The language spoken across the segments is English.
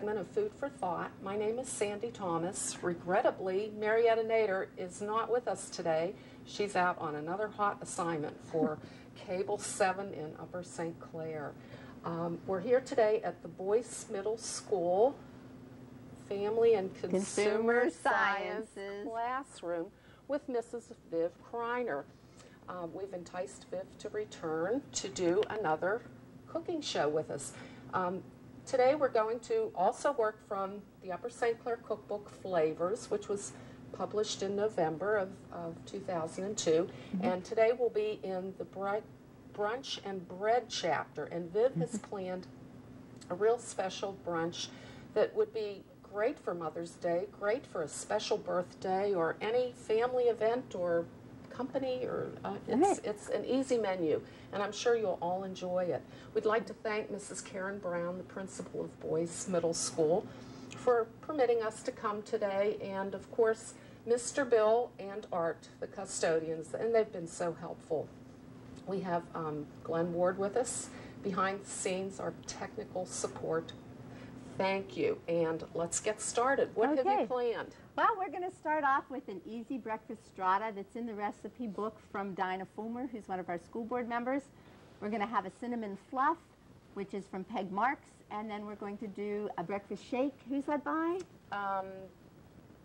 segment of Food for Thought. My name is Sandy Thomas. Regrettably, Marietta Nader is not with us today. She's out on another hot assignment for Cable 7 in Upper St. Clair. Um, we're here today at the Boyce Middle School Family and Consumer, Consumer Science Sciences. classroom with Mrs. Viv Kreiner. Uh, we've enticed Viv to return to do another cooking show with us. Um, today we're going to also work from the Upper St. Clair Cookbook Flavors, which was published in November of, of 2002. Mm-hmm. And today we'll be in the brunch and bread chapter. And Viv has mm-hmm. planned a real special brunch that would be great for Mother's Day, great for a special birthday or any family event or company or uh, it's, Right. it's an easy menu and I'm sure you'll all enjoy it. We'd like to thank Mrs. Karen Brown, the principal of Boyce Middle School, for permitting us to come today and of course Mr. Bill and Art, the custodians, and they've been so helpful. We have um, Glenn Ward with us behind the scenes, our technical support. Thank you, and let's get started. What have Okay. you planned? Well, we're going to start off with an easy breakfast strata that's in the recipe book from Dinah Fulmer, who's one of our school board members. We're going to have a cinnamon fluff, which is from Peg Marks, and then we're going to do a breakfast shake. Who's led by? Um,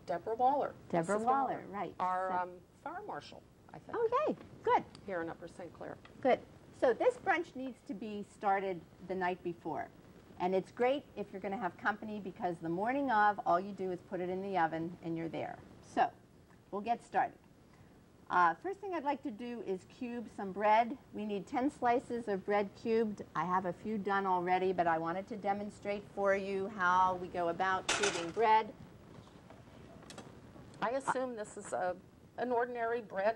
Deborah Waller. Deborah Mrs. Waller, right. Our So- um, fire marshal, I think, Okay, good, here in Upper St. Clair. good. So this brunch needs to be started the night before. And it's great if you're going to have company because the morning of, all you do is put it in the oven and you're there. So we'll get started. Uh, first thing I'd like to do is cube some bread. We need 10 slices of bread cubed. I have a few done already, but I wanted to demonstrate for you how we go about cubing bread. I assume this is a, an ordinary bread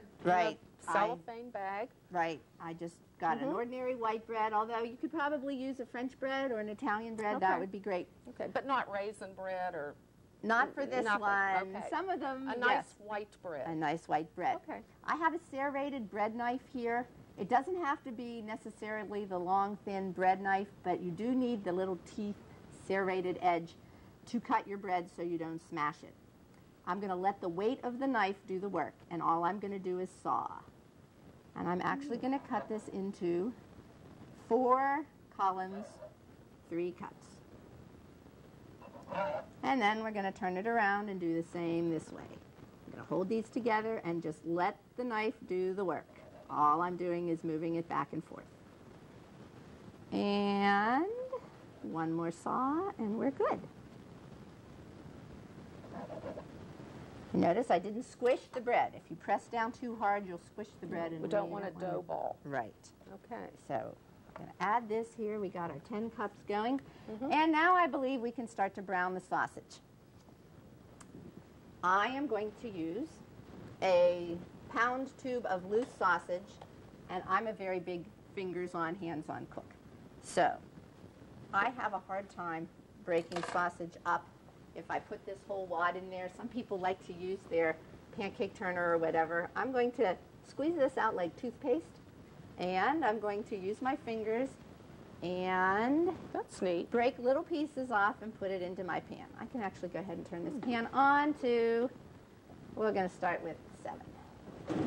in Right. I- cellophane bag. Right. I just got an Mhm. ordinary white bread, although you could probably use a French bread or an Italian bread. Okay. That would be great. Okay, but not raisin bread or Not for this Nothing, one. okay. Some of them, a yes. nice white bread. A nice white bread. Okay. I have a serrated bread knife here. It doesn't have to be necessarily the long, thin bread knife, but you do need the little teeth, serrated edge to cut your bread so you don't smash it. I'm going to let the weight of the knife do the work, and all I'm going to do is saw. And I'm actually going to cut this into four columns, three cuts. And then we're going to turn it around and do the same this way. I'm going to hold these together and just let the knife do the work. All I'm doing is moving it back and forth. And one more saw and we're good. Notice I didn't squish the bread. If you press down too hard, you'll squish the bread. And We don't want a dough ball. Right. Okay. So I'm going to add this here. We got our 10 cups going. Mhm. And now I believe we can start to brown the sausage. I am going to use a pound tube of loose sausage, and I'm a very big fingers on, hands on cook. So I have a hard time breaking sausage up if I put this whole wad in there. Some people like to use their pancake turner or whatever. I'm going to squeeze this out like toothpaste, and I'm going to use my fingers and That's neat. break little pieces off and put it into my pan. I can actually go ahead and turn this mm-hmm. pan on to, we're going to start with seven.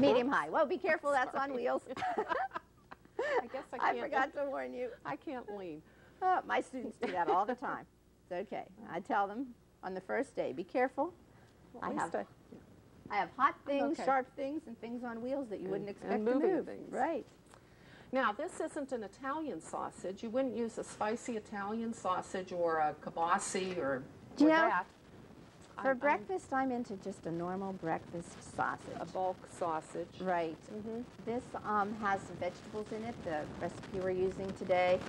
Medium high. Well, be careful, that's on wheels. I guess I I can't. forgot to warn you. I can't lean. Oh, my students do that all the time. It's okay. I tell them on the first day, be careful. Well, I have- I have hot things, Okay. sharp things, and things on wheels that you wouldn't expect and to move. things. Right. Now, this isn't an Italian sausage. You wouldn't use a spicy Italian sausage or a kibasi or, Do or you know, that. For I'm- I'm breakfast, I'm into just a normal breakfast sausage. a bulk sausage. Right. Mm-hmm. This um, has some vegetables in it, the recipe we're using today.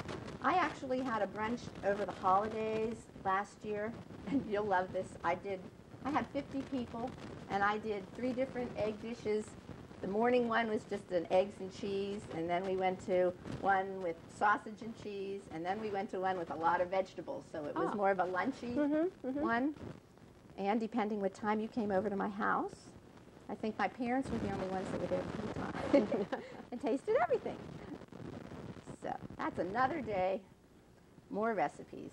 I actually had a brunch over the holidays last year, and you'll love this. I did, I had 50 people, and I did three different egg dishes. The morning one was just an eggs and cheese, and then we went to one with sausage and cheese, and then we went to one with a lot of vegetables. So it was Ah. more of a lunchy Mm-hmm. one. And depending what time you came over to my house, I think my parents were the only ones that were there full time and tasted everything. So that's another day, more recipes.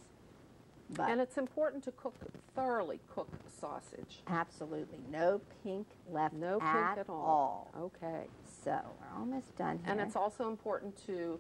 But And it's important to cook, thoroughly cook sausage. absolutely no pink left No pink at, at all. Okay. So we're almost done here. And it's also important to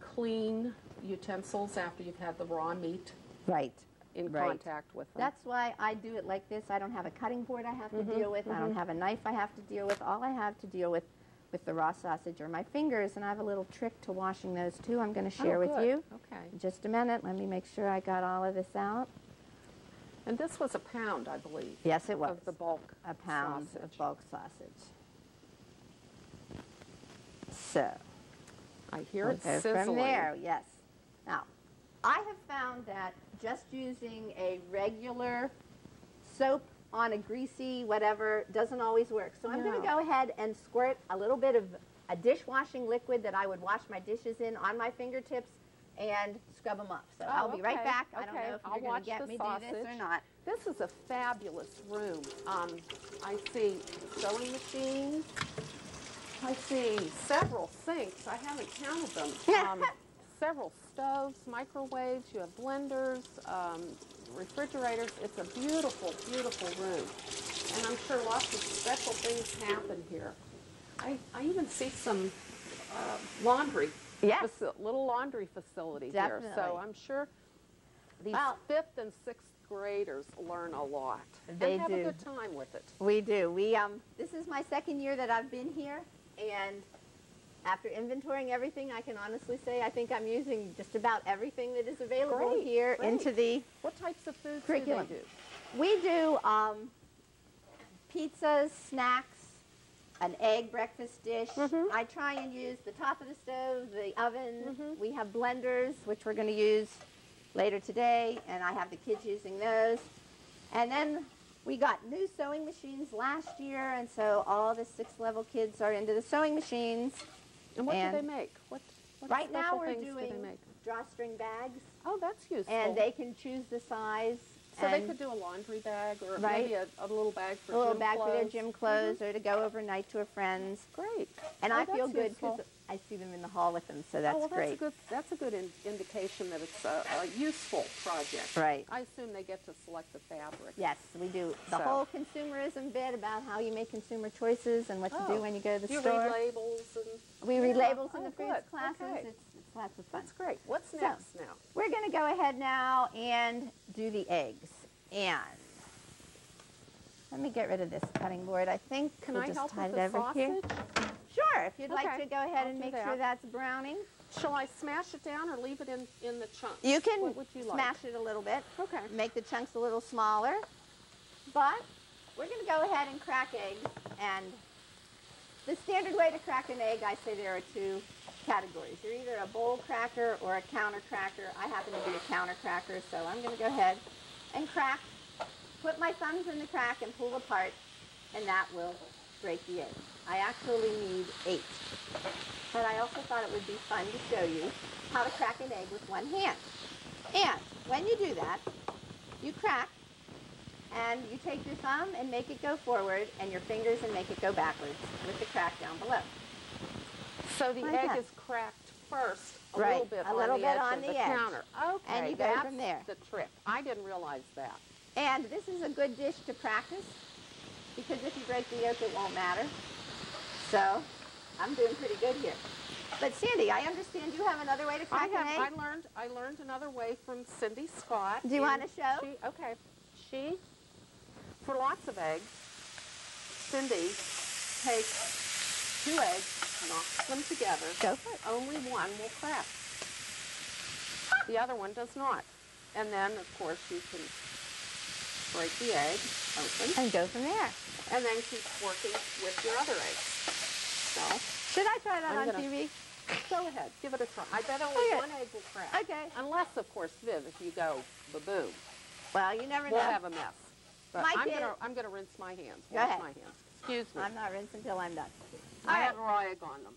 clean utensils after you've had the raw meat right. in Right. contact with them. That's why I do it like this. I don't have a cutting board I have to Mm-hmm, deal with. I don't have a knife I have to deal with. All I have to deal with with the raw sausage or my fingers, and I have a little trick to washing those too. I'm going to share Oh, with you. Okay. In just a minute. Let me make sure I got all of this out. And this was a pound, I believe, Yes, it was of the bulk a pound sausage. of bulk sausage. So I hear it sizzling. from there. Yes. Now, I have found that just using a regular soap on a greasy whatever doesn't always work. So I'm going to go ahead and squirt a little bit of a dishwashing liquid that I would wash my dishes in on my fingertips and scrub them up. So Oh, I'll be right okay, back. I don't know if I'll you're going watch to get me do this or not. This is a fabulous room. Um, I see sewing machines. I see several sinks. I haven't counted them. Um, several stoves, microwaves. You have blenders, um, refrigerators. It's a beautiful, beautiful room. And I'm sure lots of special things happen here. I, I even see some uh, laundry. Yes. little laundry facility here. So I'm sure these Well- fifth and sixth graders learn a lot They and have do. a good time with it. We do. We um. This is my second year that I've been here, and after inventorying everything, I can honestly say I think I'm using just about everything that is available Great, here great. into the. What types of foods Curriculum. do they do? We do um, pizzas, snacks, an egg breakfast dish. Mhm. I try and use the top of the stove, the oven. Mhm. We have blenders, which we're going to use later today, and I have the kids using those. And then we got new sewing machines last year, and so all the sixth level kids are into the sewing machines. And what And do they make? What, what right now we're things do they make? drawstring bags, Oh, that's useful. and they can choose the size. so they could do a laundry bag or Right. maybe a, a little bag for a little gym bag for their clothes. gym mm-hmm. clothes or to go overnight to a friend's. Great. And Oh, I feel good because I see them in the hall with them, so that's oh, well, that's great. a good. That's a good in, indication that it's a, a useful project. Right. I assume they get to select the fabric. Yes, we do the So- whole consumerism bit about how you make consumer choices and what to Oh, do when you go to the you store. read labels and we read Yeah. labels in Oh, the foods good. classes. Okay. It's, it's lots of fun. that's great. What's So- next now? We're going to go ahead now and do the eggs. And let me get rid of this cutting board. I think Can we'll I just with it the over sausage? here. Sure, if you'd like to go ahead I'll and make that. sure that's browning. Shall I smash it down or leave it in, in the chunks? You can What would you like? smash it a little bit. Okay. make the chunks a little smaller. But we're going to go ahead and crack eggs. And the standard way to crack an egg, I say there are two categories. You're either a bowl cracker or a counter cracker. I happen to be a counter cracker, so I'm going to go ahead and crack, put my thumbs in the crack and pull apart, and that will break the egg. I actually need eight. But I also thought it would be fun to show you how to crack an egg with one hand. And when you do that, you crack and you take your thumb and make it go forward and your fingers and make it go backwards with the crack down below. So the Like egg that. is cracked first, a Right, little bit a on little the bit on the the, edge. counter. Okay, And you go that's from there. the trick. I didn't realize that. And this is a good dish to practice because if you break the yolk, it won't matter. So I'm doing pretty good here. But Sandy, I understand you have another way to crack I have. an I egg. learned. I learned another way from Cindy Scott. Do you wanna show? She, okay. She, for lots of eggs, Cindy takes two eggs, knocks them together. Go for it. Only one will crack. The other one does not. And then, of course, you can break the egg open And go from there. and then keep working with your other eggs. So, Should I try that I'm on gonna- TV? go ahead, give it a try. I bet only Okay. one egg will crack. Okay. Unless, of course, Viv, if you go ba-boom, Well, you never we'll know. have a mess. But My I'm gonna, I'm gonna rinse my hands. Go Wash ahead. my hands. Excuse me. I'm not rinsing until I'm done. I All had right. raw egg on them.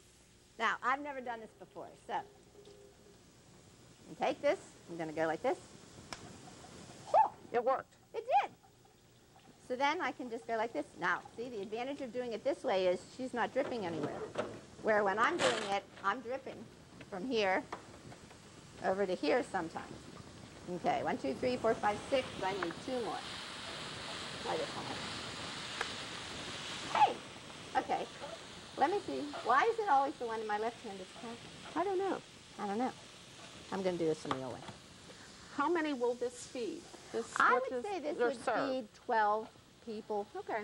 Now, I've never done this before, so take this. I'm going to go like this. It worked. It did. So then I can just go like this. Now, see, the advantage of doing it this way is she's not dripping anywhere. Where when I'm doing it, I'm dripping from here over to here sometimes. Okay, one, two, three, four, five, six. I need two more. This. Hey! Okay. Let me see. Why is it always the one in my left hand that's cracked? I don't know. I don't know. I'm going to do this in the real way. How many will this feed? This I would is- say this would serve? feed 12 people. Okay.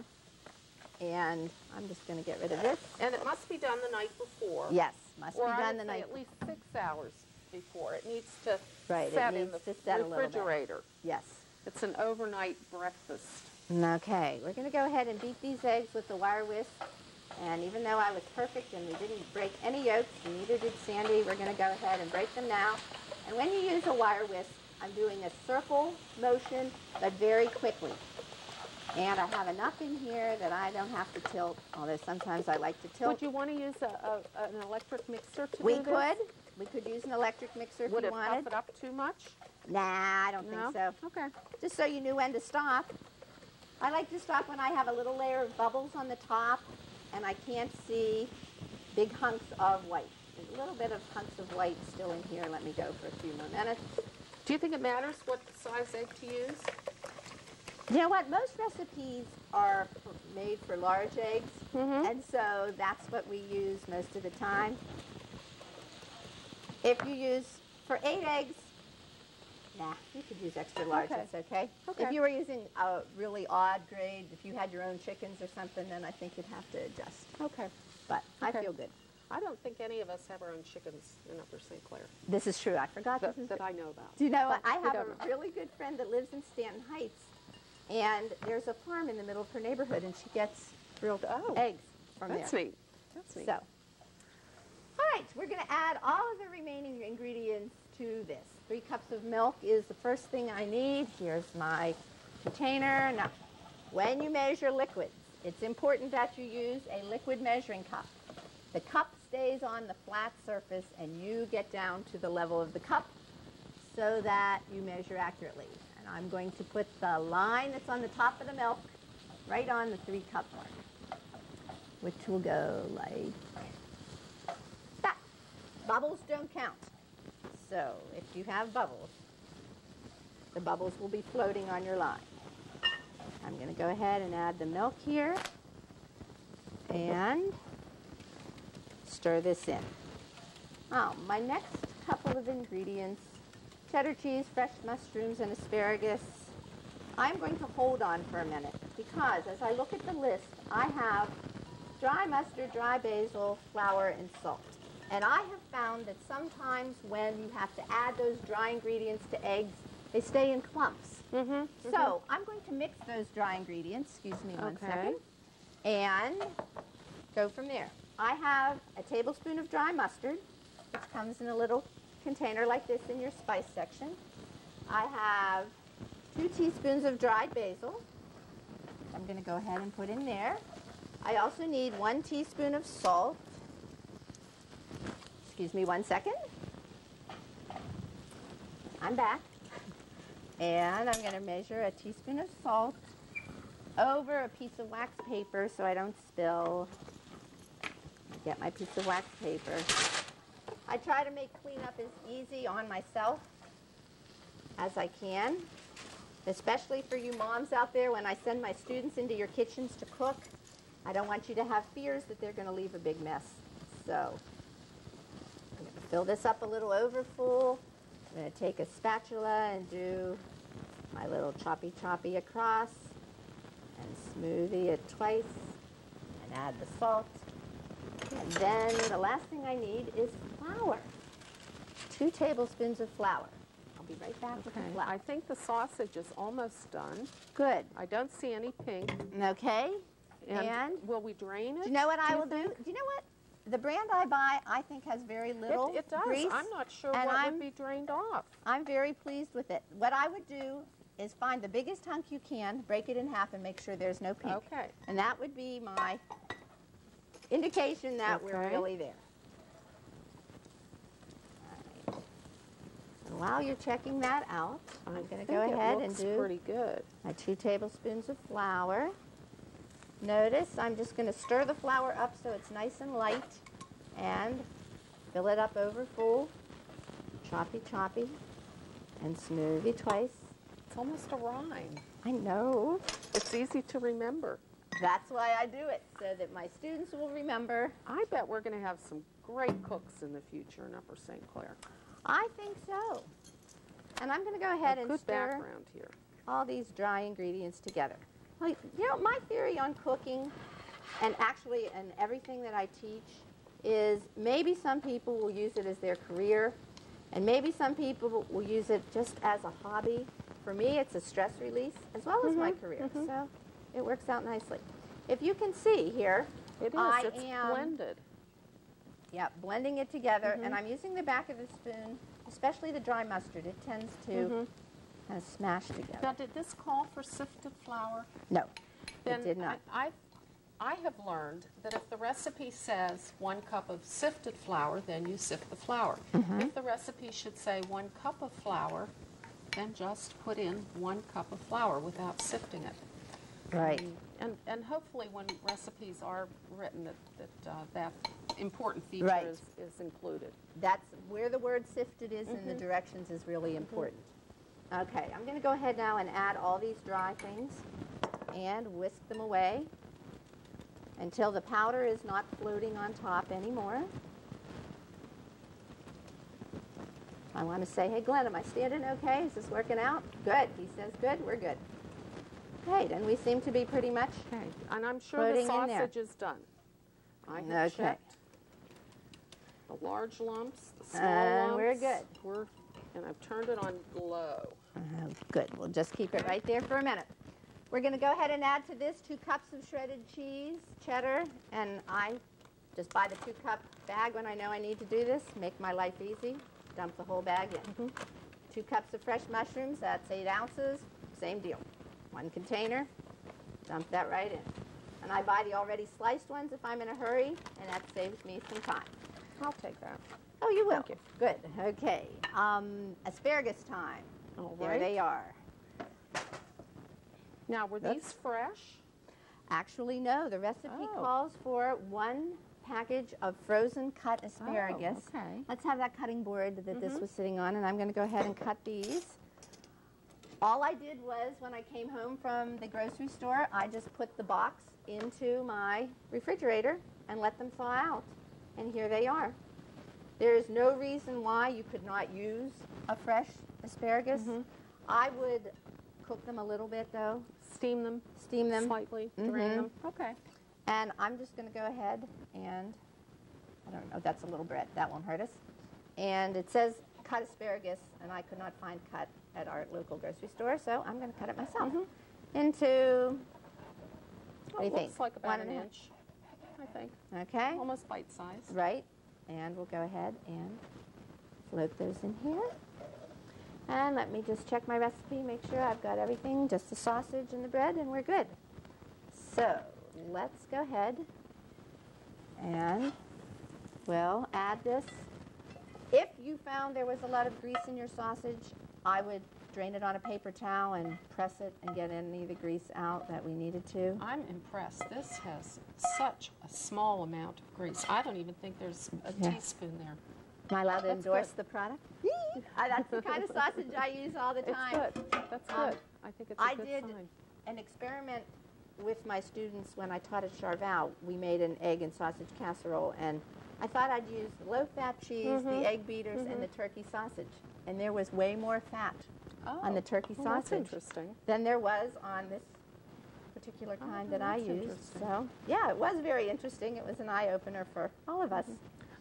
And I'm just going to get rid of this. And it must be done the night before. Yes, must Or be done the night. at least six hours before. It needs to Right, it set in the to set refrigerator. Yes. It's an overnight breakfast. Okay, we're going to go ahead and beat these eggs with the wire whisk. And even though I was perfect and we didn't break any yolks, and neither did Sandy, we're going to go ahead and break them now. And when you use a wire whisk, I'm doing a circle motion, but very quickly. And I have enough in here that I don't have to tilt, although sometimes I like to tilt. Would you want to use a, a, an electric mixer to we do could. this? We could use an electric mixer if you wanted. Would it puff it up too much? Nah, I don't No? think so. Okay. just so you knew when to stop. I like to stop when I have a little layer of bubbles on the top and I can't see big hunks of white. There's a little bit of hunks of white still in here. Let me go for a few more minutes. Do you think it matters what size egg to use? You know what? Most recipes are made for large eggs, Mhm. and so that's what we use most of the time. If you use for eight eggs, nah, you could use extra large. Okay. That's okay. Okay. If you were using a really odd grade, if you had your own chickens or something, then I think you'd have to adjust. Okay. But I feel good. I don't think any of us have our own chickens in Upper St. Clair This is true. I forgot that, this is that I know about. Do you know what? I have a really good friend that lives in Stanton Heights, and there's a farm in the middle of her neighborhood, and she gets grilled Oh, eggs from That's there. That's neat. That's neat. So, all right, we're going to add all of the remaining ingredients to this. Three cups of milk is the first thing I need. Here's my container. Now, when you measure liquids, it's important that you use a liquid measuring cup. The cup stays on the flat surface and you get down to the level of the cup so that you measure accurately. I'm going to put the line that's on the top of the milk right on the three cup mark, which will go like that. Bubbles don't count. So if you have bubbles, the bubbles will be floating on your line. I'm going to go ahead and add the milk here and stir this in. Oh, my next couple of ingredients, cheddar cheese, fresh mushrooms, and asparagus. I'm going to hold on for a minute because as I look at the list, I have dry mustard, dry basil, flour, and salt. And I have found that sometimes when you have to add those dry ingredients to eggs, they stay in clumps. Mm-hmm. So I'm going to mix those dry ingredients, excuse me one Okay. second, and go from there. I have a tablespoon of dry mustard, which comes in a little container like this in your spice section. I have two teaspoons of dried basil. I'm going to go ahead and put in there. I also need one teaspoon of salt. Excuse me one second. I'm back. And I'm going to measure a teaspoon of salt over a piece of wax paper so I don't spill. Get my piece of wax paper. I try to make cleanup as easy on myself as I can, especially for you moms out there when I send my students into your kitchens to cook. I don't want you to have fears that they're going to leave a big mess. So I'm going to fill this up a little over full. I'm going to take a spatula and do my little choppy choppy across and smoothie it twice and add the salt. And then the last thing I need is flour. Two tablespoons of flour. I'll be right back with the Okay. flour. I think the sausage is almost done. Good. I don't see any pink. Okay. And, And? will we drain it? Do you know what I will do? Do you know what? The brand I buy, I think, has very little It, it does. grease. I'm not sure and what I'm- would be drained off. I'm very pleased with it. What I would do is find the biggest hunk you can, break it in half, and make sure there's no pink. Okay. And that would be my indication that we're really there. All right. So while you're checking that out, I'm going to go ahead and do pretty good. my two tablespoons of flour. Notice I'm just going to stir the flour up so it's nice and light and fill it up over full, choppy choppy, and smoothie twice. It's almost a rhyme. I know. It's easy to remember. That's why I do it, so that my students will remember. I bet we're going to have some great cooks in the future in Upper St. Clair. I think so. And I'm going to go ahead A and stir all these dry ingredients together. Well, you know, my theory on cooking, and actually and everything that I teach, is maybe some people will use it as their career, and maybe some people will use it just as a hobby. For me, it's a stress release as well as my mm-hmm. career, mm-hmm. so it works out nicely. If you can see here, It is. I it's am blended. Yeah, blending it together, and I'm using the back of the spoon, especially the dry mustard. It tends to kind of smash together. Now, did this call for sifted flour? No, Then it did not. I, I, I have learned that if the recipe says one cup of sifted flour, then you sift the flour. Mm-hmm. If the recipe should say one cup of flour, then just put in one cup of flour without sifting it. Right. And, and hopefully when recipes are written that, that, uh, that important feature Right. is, is included. That's where the word sifted is in the mm-hmm. directions is really mm-hmm. important. Okay, I'm going to go ahead now and add all these dry things and whisk them away until the powder is not floating on top anymore. I want to say, hey Glenn, am I standing okay? Is this working out? Good. He says good. We're good. Great, and we seem to be pretty much Okay. And I'm sure the Putting in there. sausage is done. I Okay. The large lumps, the uh, small And lumps. we're good. We're, and I've turned it on low. Oh, uh, good. We'll just keep it right there for a minute. We're going to go ahead and add to this two cups of shredded cheese, cheddar, and I just buy the two cup bag when I know I need to do this. Make my life easy. Dump the whole bag in. Mm-hmm. Two cups of fresh mushrooms, that's eight ounces. Same deal. One container, dump that right in. And I buy the already sliced ones if I'm in a hurry, and that saves me some time. I'll take that. Oh, you will. You. Good. Okay. Um, asparagus time. All There they are. Now, were That's- these fresh? Actually, no. The recipe Oh. calls for one package of frozen cut asparagus. Oh, okay. Let's have that cutting board that this was sitting on, and I'm going to go ahead and cut these. All I did was, when I came home from the grocery store, I just put the box into my refrigerator and let them thaw out. And here they are. There is no reason why you could not use a fresh asparagus. I would cook them a little bit, though, Steam them steam them. slightly, drain Mhm. them. Okay. And I'm just going to go ahead and, I don't know, that's a little bread. That won't hurt us. And it says cut asparagus, and I could not find cut at our local grocery store, so I'm going to cut it myself into, Oh, what do you think? like about One an inch, I think. Okay, Almost bite size. right. And we'll go ahead and float those in here. And let me just check my recipe, make sure I've got everything, just the sausage and the bread, and we're good. So let's go ahead and we'll add this. If you found there was a lot of grease in your sausage, I would drain it on a paper towel and press it and get any of the grease out that we needed to. I'm impressed. This has such a small amount of grease. I don't even think there's a Yeah. teaspoon there. Am I allowed to That's endorse good. the product? That's the kind of sausage I use all the It's time. good. That's Um, good. I think it's a I good did sign. an experiment with my students when I taught at Charval. We made an egg and sausage casserole, and I thought I'd use low-fat cheese, Mm-hmm. the egg beaters, and the turkey sausage. And there was way more fat on the Oh, turkey well, that's interesting. than there was on this particular kind that I Oh, used. So, yeah, it was very interesting. It was an eye-opener for all of us.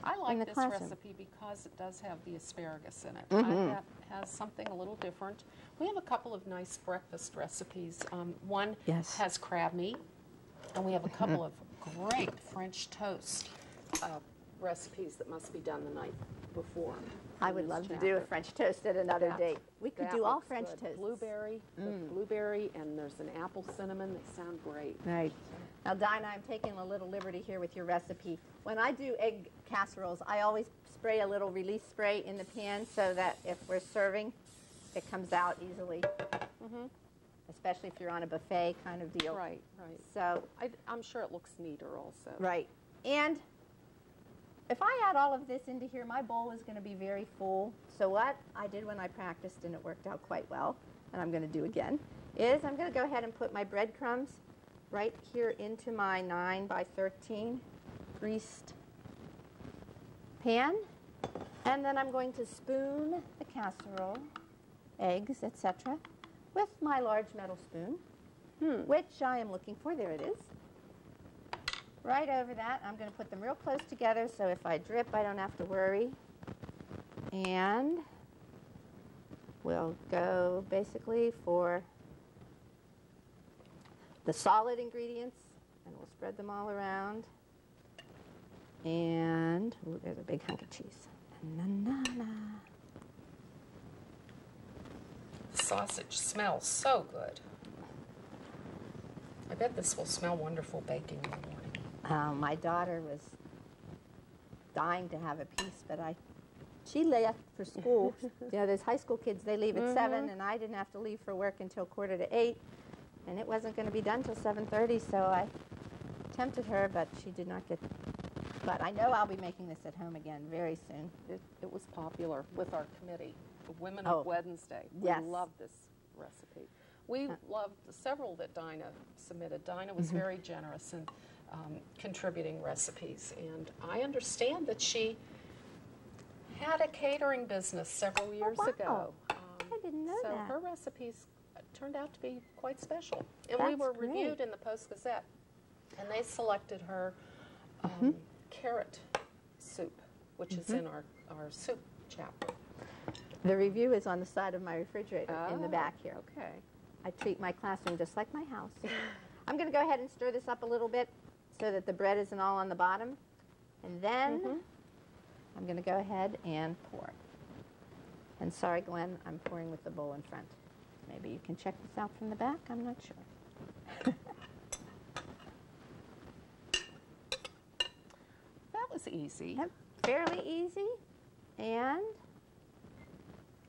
I like this classroom. recipe because it does have the asparagus in it. Mhm. I, that has something a little different. We have a couple of nice breakfast recipes. Um, one Yes. has crab meat, and we have a couple of great French toast uh, recipes that must be done the night before. I would this love to do a. French toast at another That- date. We could that do all French good. toasts. Blueberry, the mm. blueberry, and there's an apple cinnamon. that sound great. Right. Now, Dinah, I'm taking a little liberty here with your recipe. When I do egg casseroles, I always spray a little release spray in the pan so that if we're serving, it comes out easily. Mm-hmm. Especially if you're on a buffet kind of deal. Right, right. So, I, I'm sure it looks neater also. right. And if I add all of this into here, my bowl is going to be very full. So what I did when I practiced, and it worked out quite well, and I'm going to do again, is I'm going to go ahead and put my breadcrumbs right here into my 9 by 13 greased pan. And then I'm going to spoon the casserole, eggs, etc., with my large metal spoon, Hmm. which I am looking for. There it is. Right over that, I'm going to put them real close together so if I drip, I don't have to worry. And we'll go basically for the solid ingredients, and we'll spread them all around. And ooh, there's a big hunk of cheese. Na, na, na. Sausage smells so good. I bet this will smell wonderful baking in the morning. Uh, my daughter was dying to have a piece, but I, she left for school. you know, those high school kids, they leave at seven, and I didn't have to leave for work until quarter to eight, and it wasn't going to be done till seven thirty. So I tempted her, but she did not get. But I know I'll be making this at home again very soon. It, it was popular with our committee, the Women Oh. of Wednesday. Yes. We loved this recipe. We Uh. loved several that Dinah submitted. Dinah was Mm-hmm. very generous in um, contributing recipes, and I understand that she had a catering business several years wow. ago. Um, I didn't know so that. her recipes turned out to be quite special, and we were great. reviewed in the Post Gazette, and they selected her um, Mm-hmm. carrot soup, which is in our, our soup chapter. The review is on the side of my refrigerator in the Oh, back here. Okay. I treat my classroom just like my house. I'm going to go ahead and stir this up a little bit so that the bread isn't all on the bottom. And then Mhm. I'm going to go ahead and pour. And sorry, Glenn, I'm pouring with the bowl in front. Maybe you can check this out from the back. I'm not sure. That was easy. Yep, fairly easy. And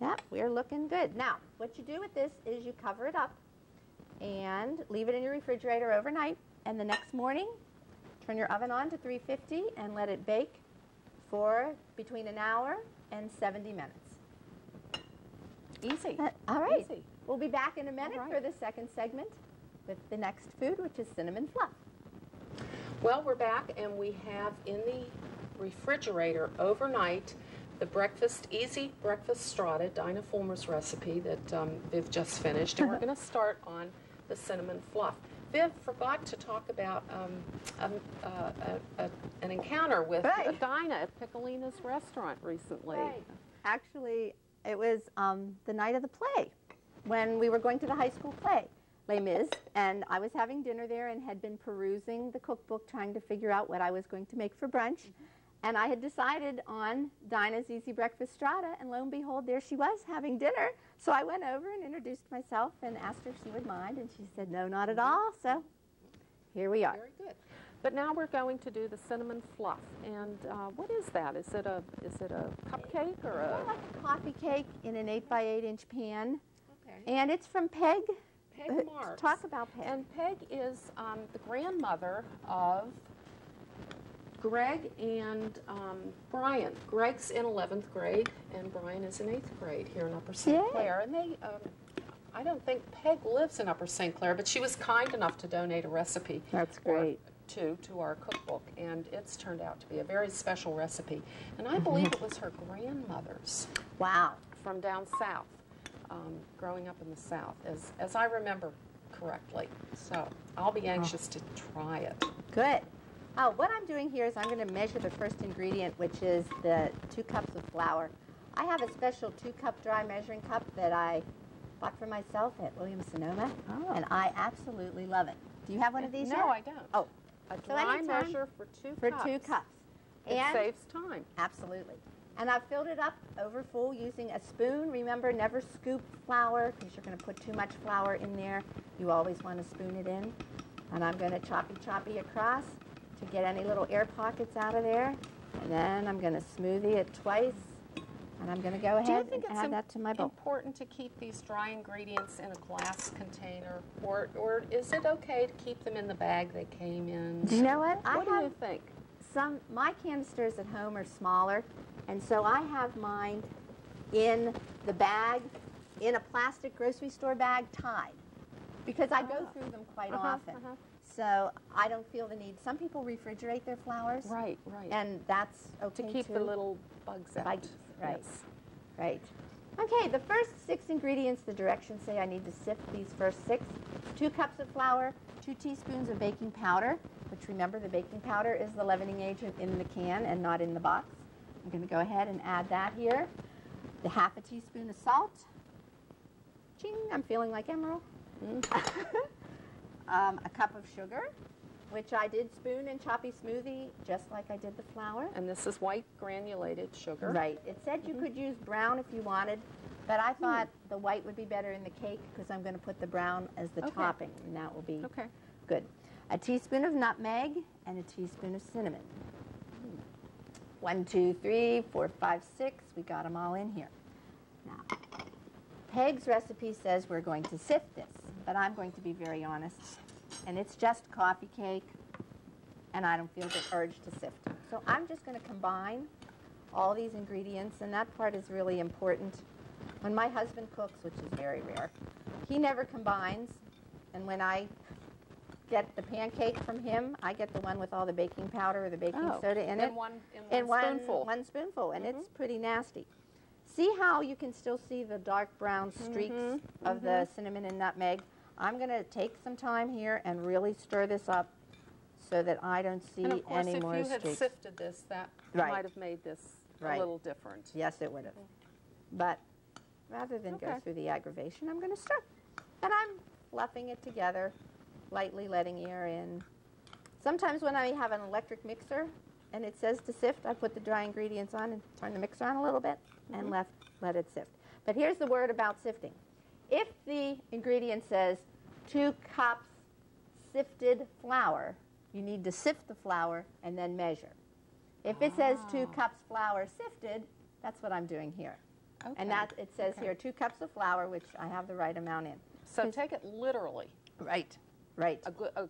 yep, we're looking good. Now, what you do with this is you cover it up and leave it in your refrigerator overnight. And the next morning, turn your oven on to 350 and let it bake for between an hour and 70 minutes. Easy. Uh, all right. Easy. We'll be back in a minute All for the second segment with the next food, which is cinnamon fluff. Well, we're back, and we have in the refrigerator overnight the breakfast, easy breakfast strata, Dinah Fulmer's recipe that um, Viv just finished, and we're going to start on the cinnamon fluff. Viv forgot to talk about um, um, uh, a, a, an encounter with Right. Dinah at Piccolina's restaurant recently. Actually, it was um, the night of the play when we were going to the high school play, Les Mis, and I was having dinner there and had been perusing the cookbook trying to figure out what I was going to make for brunch. And I had decided on Dinah's Easy Breakfast Strata, and lo and behold, there she was having dinner. So I went over and introduced myself and asked her if she would mind, and she said, no, not at all. So here we are. Very good. But now we're going to do the cinnamon fluff. And uh, what is that? Is it a is it a cupcake or More a like a coffee cake in an 8 by 8 inch pan. okay. And it's from Peg. Peg Uh, Marks. Talk about Peg. And Peg is um, the grandmother of Greg and um, Brian. Greg's in 11th grade, and Brian is in 8th grade here in Upper St. Yay. Clair. And they, um, I don't think Peg lives in Upper St. Clair, but she was kind enough to donate a recipe. That's great. To, to our cookbook, and it's turned out to be a very special recipe. And I believe it was her grandmother's wow. from down south, um, growing up in the south, as, as I remember correctly. So I'll be anxious to try it. Good. Oh, what I'm doing here is I'm going to measure the first ingredient, which is the two cups of flour. I have a special two cup dry measuring cup that I bought for myself at Williams Sonoma, Oh. and I absolutely love it. Do you have one of these No, yet? I don't. Oh, A So dry anytime measure for two for cups. two cups. It And saves time. Absolutely. And I've filled it up over full using a spoon. Remember, never scoop flour because you're going to put too much flour in there. You always want to spoon it in. And I'm going to choppy choppy across to get any little air pockets out of there. And then I'm going to smoothie it twice. And I'm going to go ahead and add im- that to my bowl. important to keep these dry ingredients in a glass container, or, or is it okay to keep them in the bag they came in? Do you know what? I What do have you think? some my canisters at home are smaller, and so I have mine in the bag, in a plastic grocery store bag, tied, because I go Ah. through them quite Uh-huh, often. uh-huh. So I don't feel the need. Some people refrigerate their flowers, Right, right. and that's okay to keep too. the little bugs out. Buggies, right. Yes. Right. Okay, the first six ingredients, the directions say I need to sift these first six. Two cups of flour, two teaspoons of baking powder, which remember the baking powder is the leavening agent in the can and not in the box. I'm going to go ahead and add that here. The half a teaspoon of salt. Ching, I'm feeling like Emeril. Mm. um, a cup of sugar, which I did spoon in choppy smoothie just like I did the flour. And this is white granulated sugar. Right. It said you could use brown if you wanted, but I thought the white would be better in the cake because I'm going to put the brown as the Okay. topping, and that will be Okay. good. A teaspoon of nutmeg and a teaspoon of cinnamon. One, two, three, four, five, six. We got them all in here. Now, Peg's recipe says we're going to sift this, but I'm going to be very honest, and it's just coffee cake, and I don't feel the urge to sift. So I'm just going to combine all these ingredients, and that part is really important. When my husband cooks, which is very rare, he never combines, and when I get the pancake from him, I get the one with all the baking powder or the baking Oh, soda in it one, in one one spoonful. Mm-hmm. one spoonful, and it's pretty nasty. See how you can still see the dark brown streaks Mhm, of the cinnamon and nutmeg? I'm going to take some time here and really stir this up so that I don't see and of course, any if more you had streaks. sifted this, that Right. might have made this Right. a little different. Yes, it would have. But rather than go through the aggravation, I'm going to stir. And I'm fluffing it together, lightly letting air in. Sometimes when I have an electric mixer and it says to sift, I put the dry ingredients on and turn the mixer on a little bit and mm-hmm. left, let it sift. But here's the word about sifting. If the ingredient says two cups sifted flour, you need to sift the flour and then measure. If it says two Ah. cups flour sifted, that's what I'm doing here. Okay. And that it says Okay. here two cups of flour, which I have the right amount in. So take it literally. Right. Right. A good, a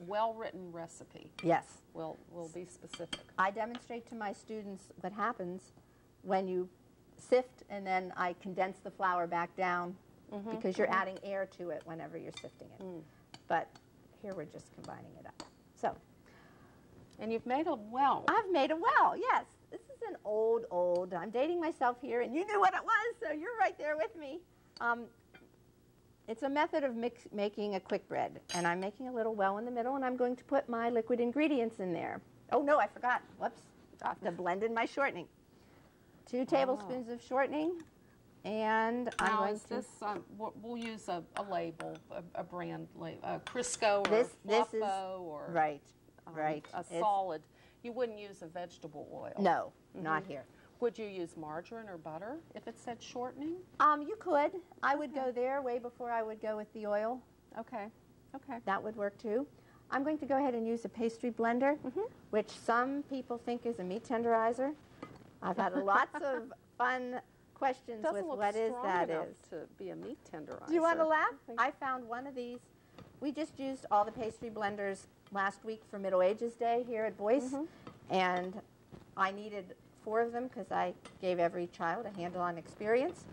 well-written recipe Yes. will will be specific. I demonstrate to my students what happens when you sift and then I condense the flour back down Mm-hmm, because you're adding air to it whenever you're sifting it. Mm. But here we're just combining it up. So And you've made a well. I've made a well, yes. This is an old, old, I'm dating myself here, and you knew what it was, so you're right there with me. Um, it's a method of mix, making a quick bread, and I'm making a little well in the middle, and I'm going to put my liquid ingredients in there. Oh, no, I forgot. Whoops. I have to blend in my shortening. Two tablespoons of shortening, and I'm going is to... this, um, we'll- we'll use a, a label, a, a brand label, a Crisco or This- this is- or Right, um, right. a It's- solid. You wouldn't use a vegetable oil. No, not here. Would you use margarine or butter if it said shortening? Um, you could. I would go there way before I would go with the oil. Okay, okay. That would work too. I'm going to go ahead and use a pastry blender, Mm-hmm. which some people think is a meat tenderizer. I've had lots of fun questions Doesn't with what is that to be a meat tenderizer. Do you want to laugh? I found one of these. We just used all the pastry blenders last week for Middle Ages Day here at Boyce, Mm-hmm. and I needed four of them because I gave every child a handle-on experience,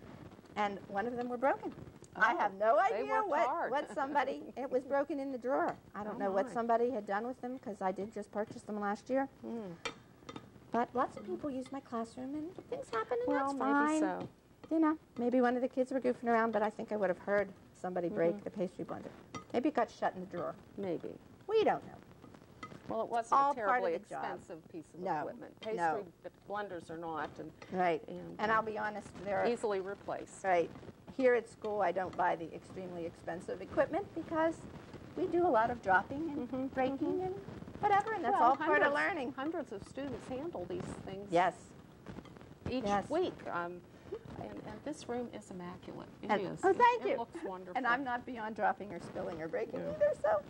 and one of them were broken. I Oh, have no idea what, hard. what somebody, it was broken in the drawer. I don't Oh, know what somebody had done with them because I did just purchase them last year. Mm. But lots of people use my classroom and things happen and Well, that's fine. maybe so. You know, maybe one of the kids were goofing around, but I think I would have heard somebody break Mm-hmm. the pastry blender. Maybe it got shut in the drawer. Maybe. We don't know. Well, it wasn't All a part of terribly the job. expensive piece of No, equipment. Pastry no. blenders are not, and, Right. and, And I'll be honest, they're easily replaced. Right. Here at school, I don't buy the extremely expensive equipment because we do a lot of dropping and Mhm, breaking and whatever, and that's Well, all part of learning. Hundreds of students handle these things Yes. each yes. week. Um, and, and this room is immaculate. It And- is. oh, thank it you. It looks wonderful. And I'm not beyond dropping or spilling or breaking either, so.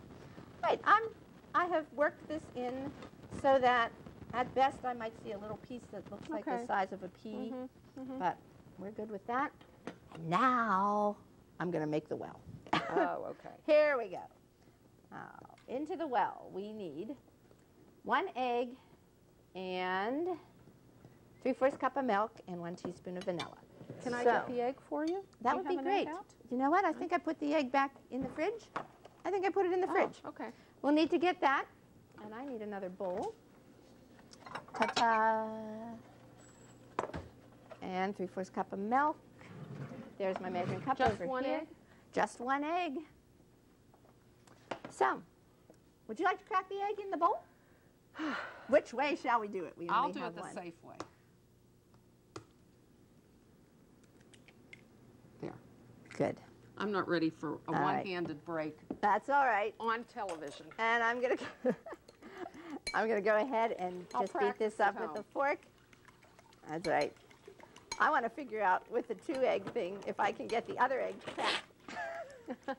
Right, I'm, I have worked this in so that at best I might see a little piece that looks like the size of a pea, Mhm, mhm. but we're good with that. And now I'm going to make the well. oh, okay. Here we go. Now, into the well, we need one egg and three-fourths cup of milk and one teaspoon of vanilla. Can I get the egg for you? That Do would be have an egg great. You know what? I think I put the egg back in the fridge. I think I put it in the Oh, fridge. okay. We'll need to get that. And I need another bowl. Ta-ta. And three-fourths cup of milk. There's my measuring cup Just over one here. egg? Just one egg. So, would you like to crack the egg in the bowl? Which way shall we do it? We I'll do it the one. safe way. There. Good. I'm not ready for a right. one-handed break That's all right. on television. And I'm gonna I'm gonna go ahead and I'll just beat this up with home. the fork. That's right. I want to figure out with the two egg thing if I can get the other egg cracked.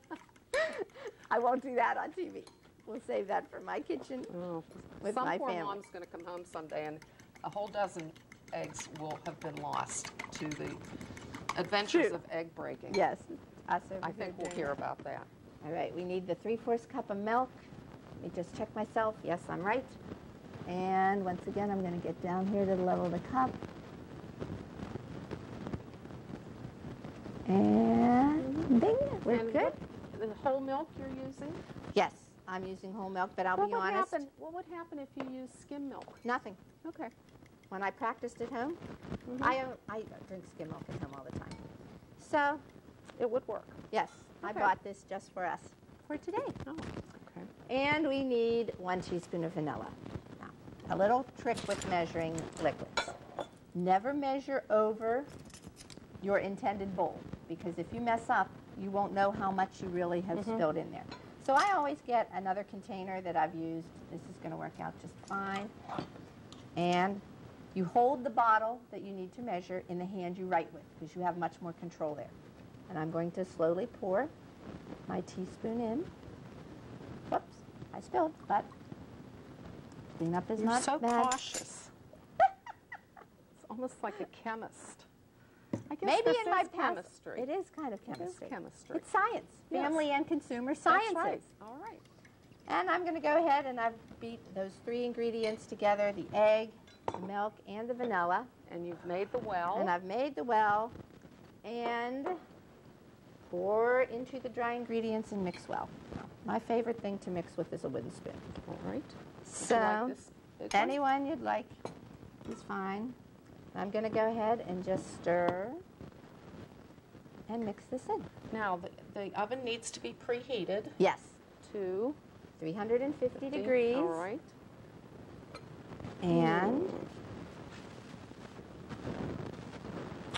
I won't do that on TV. We'll save that for my kitchen. Oh, With Some my poor family. mom's going to come home someday and a whole dozen eggs will have been lost to the adventures True. of egg breaking. Yes, us I think we'll hear that. about that. All right, we need the three-fourths cup of milk. Let me just check myself. Yes, I'm right. And once again, I'm going to get down here to the level of the cup. And bing, we're And good. The whole milk you're using? Yes, I'm using whole milk, but I'll what be would honest, happen? What would happen if you use skim milk? nothing. Okay. When I practiced at home, Mhm. I, uh, I drink skim milk at home all the time. So, It would work. yes, Okay. I bought this just for us for today. Oh, okay. And we need one teaspoon of vanilla. Now, a little trick with measuring liquids. Never measure over your intended bowl because if you mess up, you won't know how much you really have Mhm. spilled in there. So I always get another container that I've used. This is going to work out just fine. And you hold the bottle that you need to measure in the hand you write with because you have much more control there. And I'm going to slowly pour my teaspoon in. Whoops, I spilled, but cleanup is You're not so bad. cautious. it's almost like a chemist. Maybe in my past, chemistry. it is kind of It is chemistry. chemistry. It's science, Yes. family and consumer That's sciences. right. All right. And I'm going to go ahead and I've beat those three ingredients together, the egg, the milk, and the vanilla. And you've made the well. And I've made the well and pour into the dry ingredients and mix well. My favorite thing to mix with is a wooden spoon. All right. So, like this big one? anyone you'd like is fine. I'm going to go ahead and just stir and mix this in. Now, the, the oven needs to be preheated Yes, to 350 degrees. All right. And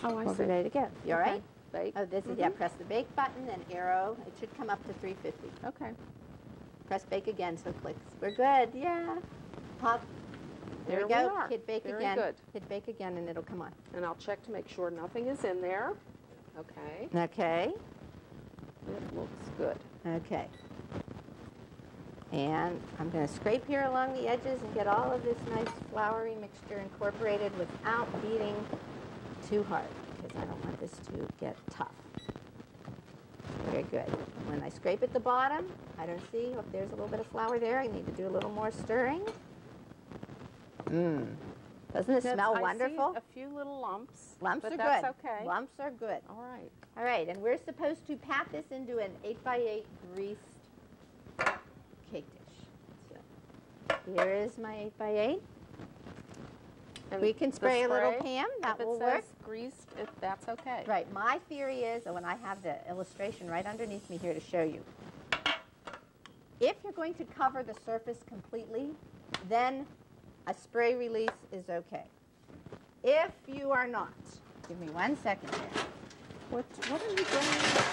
Oh, I see. ready to go. You all Okay. right? Bake. Oh, this is, yeah, mm-hmm. press the bake button and arrow. It should come up to 350. Okay. Press bake again so it clicks. We're good, yeah. Pop. There, There we we go. are. Hit bake Very again. good. Hit bake again and it'll come on. And I'll check to make sure nothing is in there. Okay. Okay, It looks good. okay. And I'm going to scrape here along the edges and get all of this nice floury mixture incorporated without beating too hard because I don't want this to get tough. Very good. When I scrape at the bottom, I don't see if there's a little bit of flour there. I need to do a little more stirring. Mmm. Doesn't it smell I wonderful? a few little lumps. Lumps are that's good. okay. Lumps are good. All right. All right, and we're supposed to pat this into an 8 by 8 greased cake dish. So here is my 8 by 8 And We can the spray, a little spray, Pam. That will work. greased, if that's okay. Right, my theory is, and when I have the illustration right underneath me here to show you, if you're going to cover the surface completely, then a spray release is okay. If you are not, give me one second here. What, what are you doing?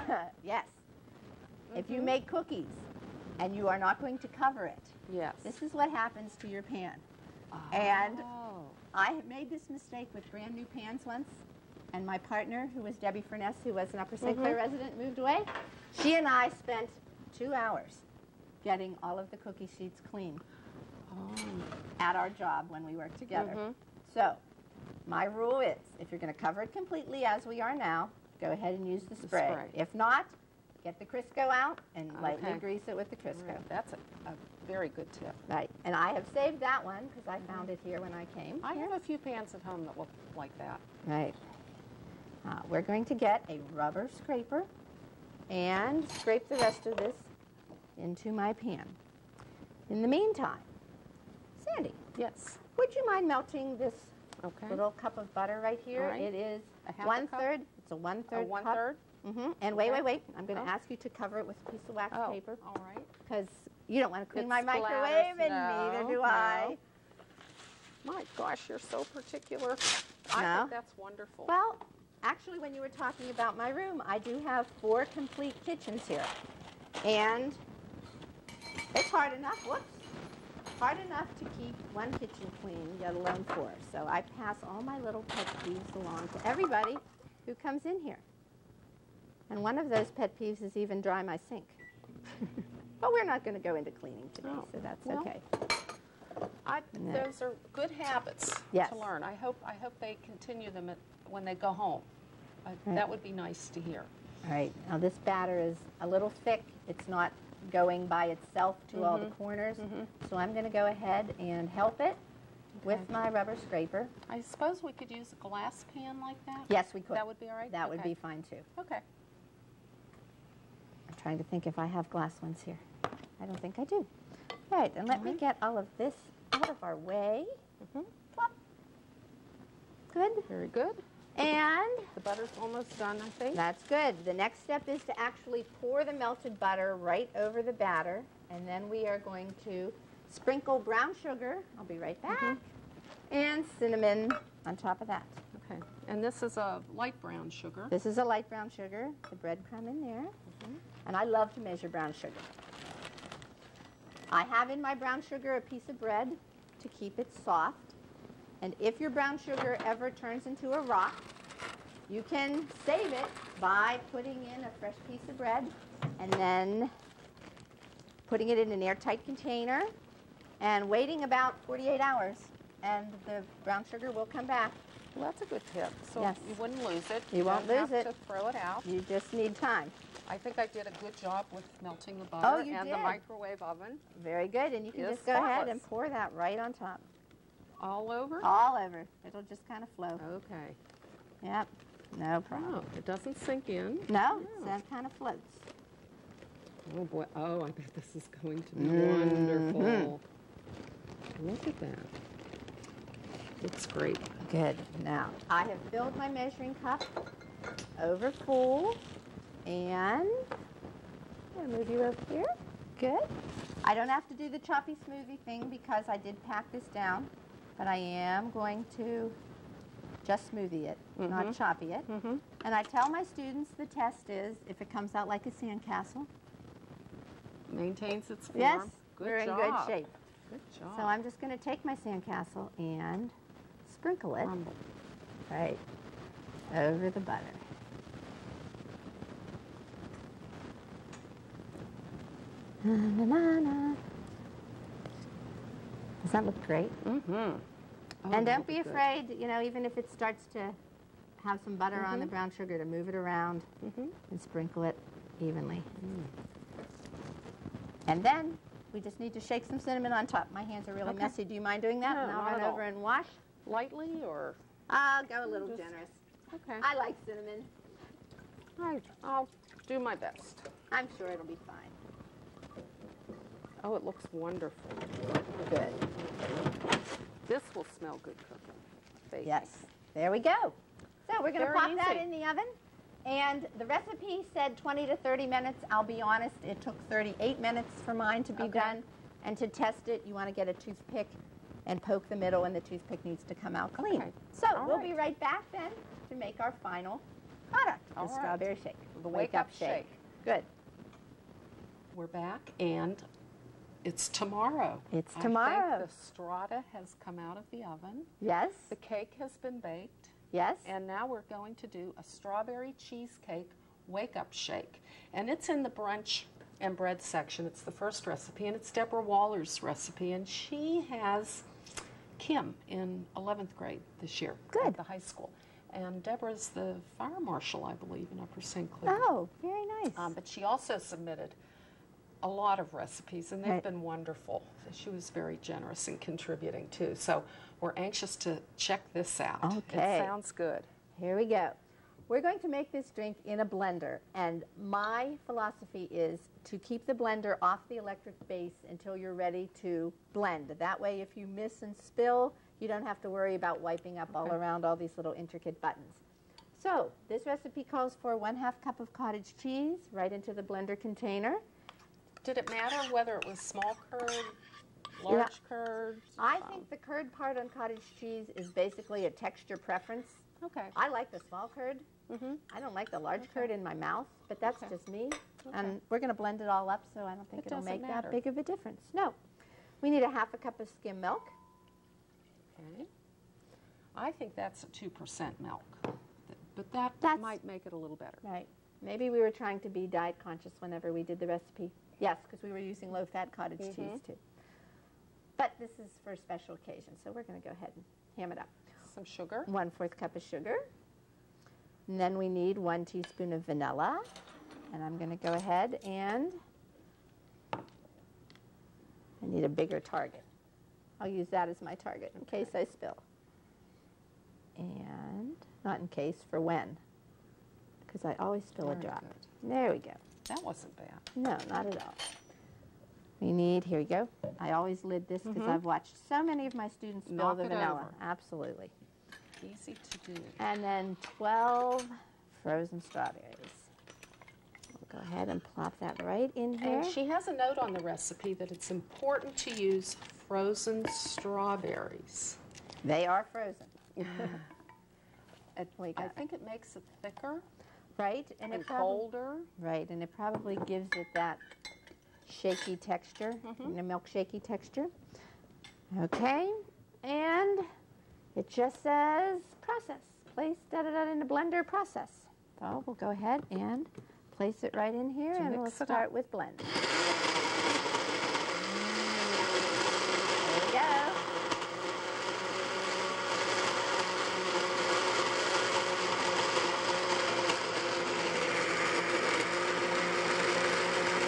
Oh, yes. If you Mhm. make cookies and you are not going to cover it, yes. this is what happens to your pan. and- Oh. I have made this mistake with brand new pans once, and my partner, who was Debbie Furness, who was an Upper St. Clair Mhm. resident, moved away. She and I spent two hours getting all of the cookie sheets clean Oh. at our job when we work together. Mhm. So, my rule is, if you're going to cover it completely as we are now, go ahead and use the The spray. spray. If not, get the Crisco out and lightly grease it with the Crisco. Right, That's a, a very good tip. Right, and I have saved that one because I found it here when I came. I here. have a few pans at home that look like that. Right. Uh, we're going to get a rubber scraper and scrape the rest of this into my pan. In the meantime, Sandy, Yes. would you mind melting this Okay. little cup of butter right here? Right. It is A half a cup? third. It's a one third. A one cup. third? Mm-hmm. And wait, Okay. wait, wait. I'm going to Oh. ask you to cover it with a piece of wax Oh, paper all right. because you don't want to clean It my microwave, splatters. and neither No, do I. My gosh, you're so particular. I No. think that's wonderful. Well, actually, when you were talking about my room, I do have four complete kitchens here. And it's hard enough, whoops, hard enough to keep one kitchen clean, let alone four. So I pass all my little pet peeves along to everybody who comes in here. And one of those pet peeves is even dry my sink. but we're not going to go into cleaning today, Oh, so that's well, okay. I, No. those are good habits Yes. to learn. I hope I hope they continue them at, when they go home. I, Right. That would be nice to hear. All right, now this batter is a little thick. It's not going by itself to all the Mhm. corners. Mhm. So I'm going to go ahead and help it with my rubber scraper. I suppose we could use a glass pan like that. Yes, we could. That would be all right. That would be fine too. okay. I'm trying to think if I have glass ones here. I don't think I do. All right, and let me get all of this out of our way. Mhm. Good. Very good. And The butter's almost done, I think. that's good. The next step is to actually pour the melted butter right over the batter. And then we are going to sprinkle brown sugar. I'll be right back. Mhm. And cinnamon on top of that. Okay. And this is a light brown sugar. This is a light brown sugar, the breadcrumb in there. And I love to measure brown sugar. I have in my brown sugar a piece of bread to keep it soft. And if your brown sugar ever turns into a rock, you can save it by putting in a fresh piece of bread and then putting it in an airtight container and waiting about 48 hours. And the brown sugar will come back. Well, that's a good tip. So Yes. you wouldn't lose it. You won't don't lose have it. to throw it out. You just need time. I think I did a good job with melting the oh, butter Oh, you and the microwave oven Very good. And you can just go ahead and pour that right on top. All over. All over. It'll just kind of flow. Okay. Yep. No problem. Oh, it doesn't sink in. No, No. that kind of floats. Oh boy. Oh, I bet this is going to be Mhm. wonderful. Look at that. Looks great. Good. Now, I have filled my measuring cup over full. And I'm going to move you over here. Good. I don't have to do the choppy smoothie thing because I did pack this down. But I am going to just smoothie it, not Mhm. choppy it. Mm-hmm. And I tell my students the test is if it comes out like a sandcastle, Maintains its form. yes, Good we're job. in good shape. Good job. So I'm just going to take my sandcastle and sprinkle it Crumble. right over the butter. Na, na, na. Does that look great? Mm-hmm. Oh, and don't be good. afraid, you know, even if it starts to have some butter on the brown sugar, to move it around Mhm. and sprinkle it evenly. And then we just need to shake some cinnamon on top. My hands are really Okay. messy. Do you mind doing that? No, and I'll not run over all. and wash. Lightly or? I'll go a little Just- generous. Okay. I like cinnamon. I, I'll do my best. I'm sure it'll be fine. Oh, it looks wonderful. Good. This will smell good cooking. Baking. Yes. There we go. So we're going to pop that in the oven. And the recipe said 20 to 30 minutes. I'll be honest, it took 38 minutes for mine to be Okay. done. And to test it, you want to get a toothpick and poke the middle, and the toothpick needs to come out clean. Okay. So All we'll right. be right back then to make our final product, the All right. strawberry shake. The wake up shake. Good. We're back and it's tomorrow. It's I tomorrow. think the strata has come out of the oven. Yes. The cake has been baked. Yes. And now we're going to do a strawberry cheesecake wake up shake. And it's in the brunch and bread section. It's the first recipe, and it's Deborah Waller's recipe. And she has Kim in 11th grade this year Good. at the high school. And Deborah's the fire marshal, I believe, in Upper St. Clair. Oh, very nice. Um, but she also submitted a lot of recipes, and they've Right. been wonderful. She was very generous in contributing too. So we're anxious to check this out. Okay. It sounds good. Here we go. We're going to make this drink in a blender, and my philosophy is to keep the blender off the electric base until you're ready to blend. That way, if you miss and spill, you don't have to worry about wiping up all around all these little intricate buttons. So, this recipe calls for one half cup of cottage cheese right into the blender container. Did it matter whether it was small curd, large curd? I Um, think the curd part on cottage cheese is basically a texture preference. Okay. I like the small curd. Mm-hmm. I don't like the large Okay. curd in my mouth, but that's Okay. just me. Okay. And we're going to blend it all up, so I don't think It it'll make matter. that big of a difference. No. We need a half a cup of skim milk. Okay. I think that's a 2% milk, but that That's- might make it a little better. Right. Maybe we were trying to be diet conscious whenever we did the recipe. Yes, because we were using low fat cottage cheese Mhm. too. But this is for a special occasion, so we're going to go ahead and ham it up. Some sugar. One fourth cup of sugar. And then we need one teaspoon of vanilla. And I'm going to go ahead and I need a bigger target. I'll use that as my target in case I spill. And not in case, for when. Because I always spill a drop. good. There we go. That wasn't bad. No, not at all. We need, here we go. I always lid this because Mhm. I've watched so many of my students spill Knock the vanilla. over. Absolutely. Easy to do. And then 12 frozen strawberries. We'll go ahead and plop that right in here. And she has a note on the recipe that it's important to use frozen strawberries. they are frozen. It- I think it makes it thicker Right? And, and it colder. Right, and it probably gives it that shaky texture, Mhm. the milk shaky texture. Okay, and it just says process. Place da da da in the blender process. So we'll go ahead and place it right in here and we'll start up. with blend. There we go.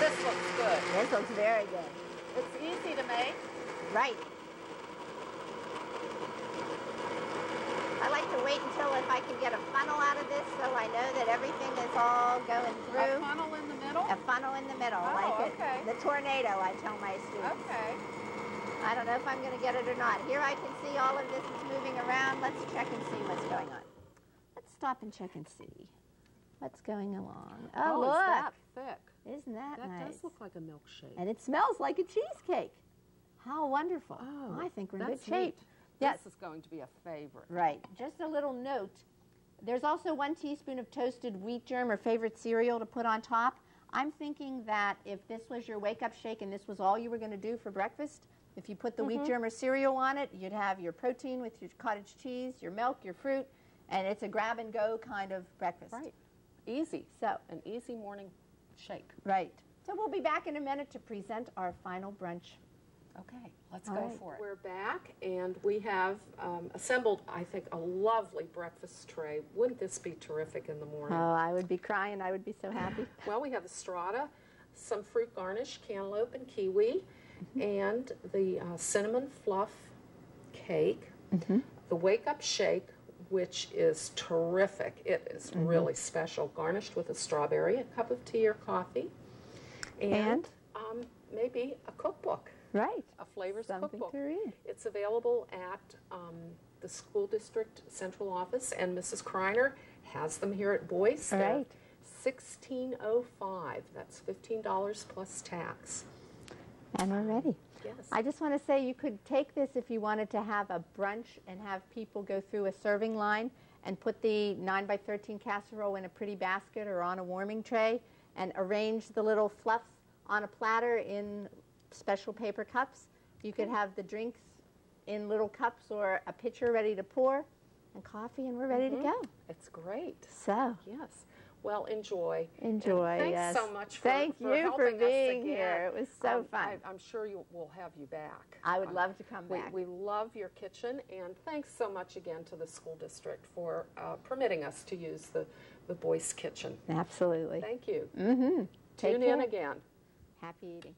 This looks good. This looks very good. It's easy to make. Right. I like to wait until if I can get a funnel out of this so I know that everything is all going through. A funnel in the middle. A funnel in the middle, Oh, like it, the tornado, I tell my students. Okay. I don't know if I'm going to get it or not. Here I can see all of this is moving around. Let's check and see what's going on. Let's stop and check and see what's going along. Oh, oh look. is that thick? Isn't that, That nice? does look like a milkshake. and it smells like a cheesecake. How wonderful. Oh, I think we're in good shape. neat. Yes. This is going to be a favorite. Right. Just a little note. There's also one teaspoon of toasted wheat germ or favorite cereal to put on top. I'm thinking that if this was your wake up shake and this was all you were going to do for breakfast, if you put the wheat mm-hmm. germ or cereal on it, you'd have your protein with your cottage cheese, your milk, your fruit, and it's a grab and go kind of breakfast. Right. Easy. So, An easy morning shake. right. So we'll be back in a minute to present our final brunch. Okay, let's All go right. for it. We're back, and we have um, assembled, I think, a lovely breakfast tray. Wouldn't this be terrific in the morning? Oh, I would be crying. I would be so happy. Well, we have a strata, some fruit garnish, cantaloupe and kiwi, and the uh, cinnamon fluff cake, the wake up shake, which is terrific. It is really special, garnished with a strawberry, a cup of tea or coffee, and, And? um, maybe a cookbook, Right. a flavors Something cookbook. to read. It's available at um, the school district central office, and Mrs. Kreiner has them here at Boyce. Right. $16.05. That's $15 plus tax. And we're ready. Yes. I just want to say you could take this if you wanted to have a brunch and have people go through a serving line and put the 9 by 13 casserole in a pretty basket or on a warming tray and arrange the little fluffs on a platter in special paper cups. You could have the drinks in little cups or a pitcher ready to pour and coffee and we're ready to mm-hmm. go. it's great. So, Yes. Well, enjoy. And Enjoy, thanks yes. so much for, Thank for you for being here. It was so Um, fun. I, am sure you will have you back. I would Um, love to come back. we love your kitchen, and thanks so much again to the school district for uh, permitting us to use the, the Boyce Kitchen. Absolutely. Thank you. Mm-hmm. Tune in again. Happy eating.